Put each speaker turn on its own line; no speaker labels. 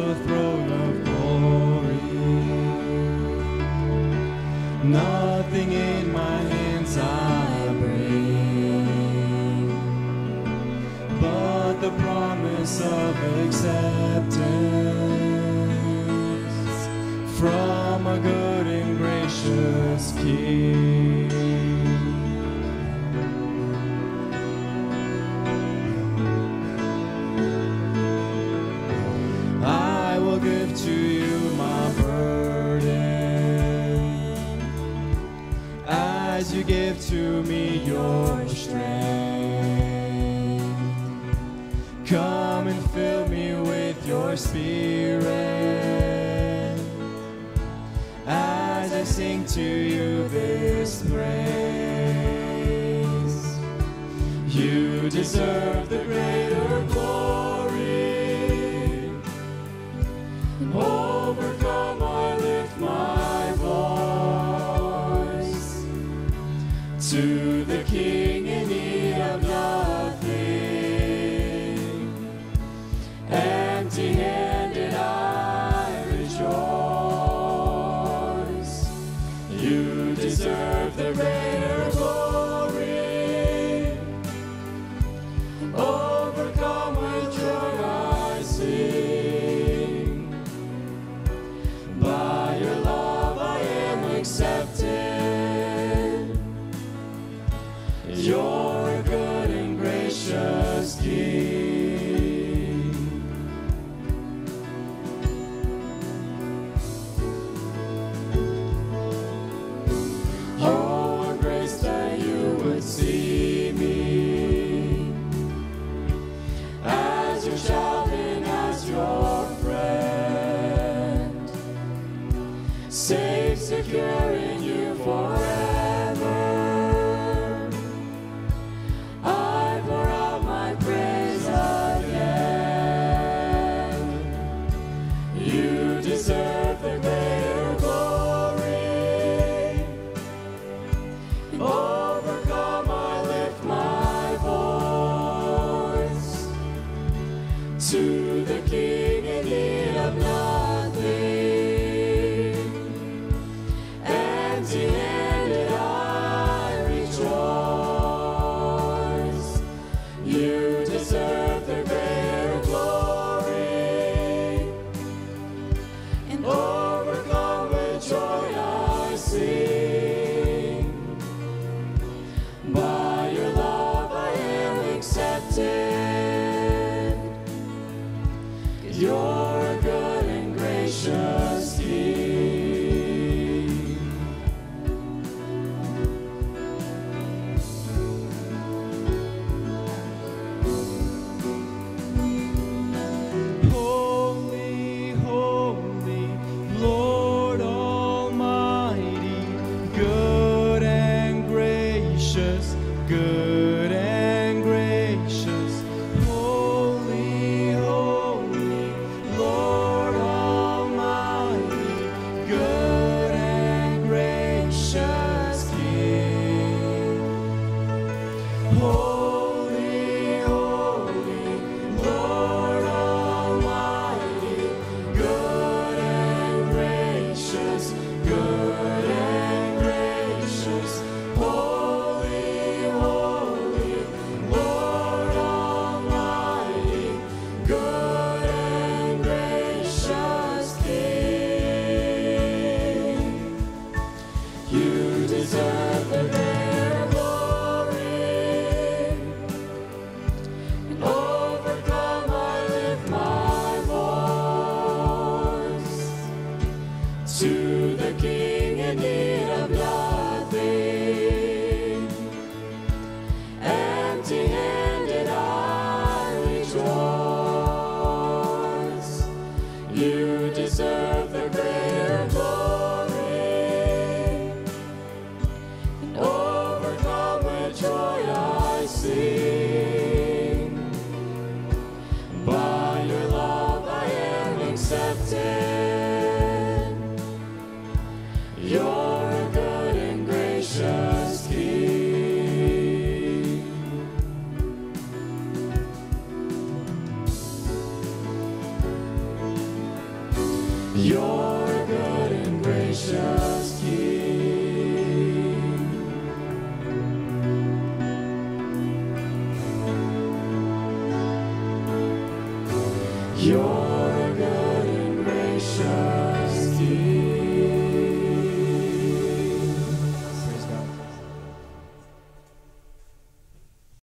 the throne of glory. Nothing in my hands I bring, but the promise of acceptance from a good and gracious King. give to you my burden as you give to me your strength. Come and fill me with your spirit as I sing to you this praise. You deserve the grace. You're a good and gracious King. Oh, a grace that you would see me as your child and as your friend, safe, secure in you forever. go. you deserve. You're good and gracious King.